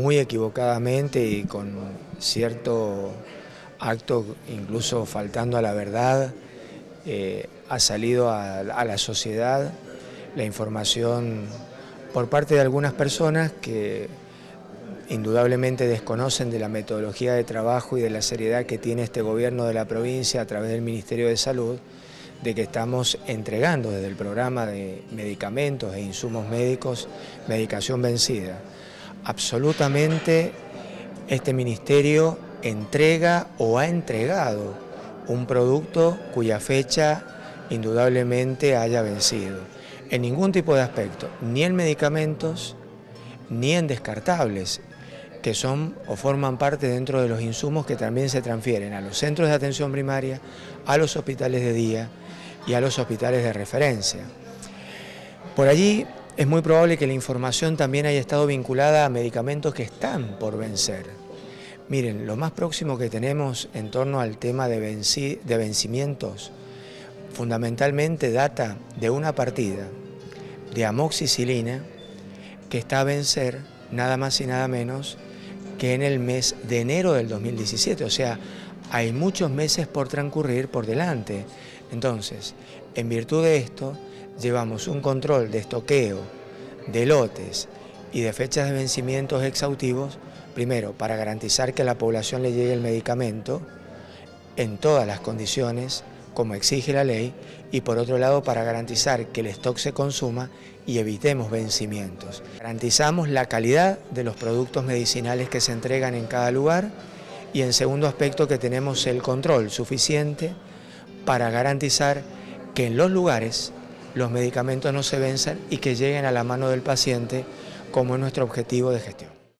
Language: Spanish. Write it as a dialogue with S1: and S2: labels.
S1: muy equivocadamente y con cierto acto, incluso faltando a la verdad, eh, ha salido a, la sociedad la información por parte de algunas personas que indudablemente desconocen de la metodología de trabajo y de la seriedad que tiene este gobierno de la provincia a través del Ministerio de Salud, de que estamos entregando desde el programa de medicamentos e insumos médicos medicación vencida. Absolutamente este ministerio entrega o ha entregado un producto cuya fecha indudablemente haya vencido. En ningún tipo de aspecto, ni en medicamentos, ni en descartables, que son o forman parte dentro de los insumos que también se transfieren a los centros de atención primaria, a los hospitales de día y a los hospitales de referencia. Por allí es muy probable que la información también haya estado vinculada a medicamentos que están por vencer. Miren, lo más próximo que tenemos en torno al tema de, vencimientos fundamentalmente data de una partida de amoxicilina que está a vencer nada más y nada menos que en el mes de enero del 2017, o sea, hay muchos meses por transcurrir por delante. Entonces, en virtud de esto, llevamos un control de estoqueo, de lotes y de fechas de vencimientos exhaustivos Primero, para garantizar que a la población le llegue el medicamento en todas las condiciones como exige la ley y por otro lado para garantizar que el stock se consuma y evitemos vencimientos. Garantizamos la calidad de los productos medicinales que se entregan en cada lugar y en segundo aspecto que tenemos el control suficiente para garantizar que en los lugares los medicamentos no se venzan y que lleguen a la mano del paciente como es nuestro objetivo de gestión.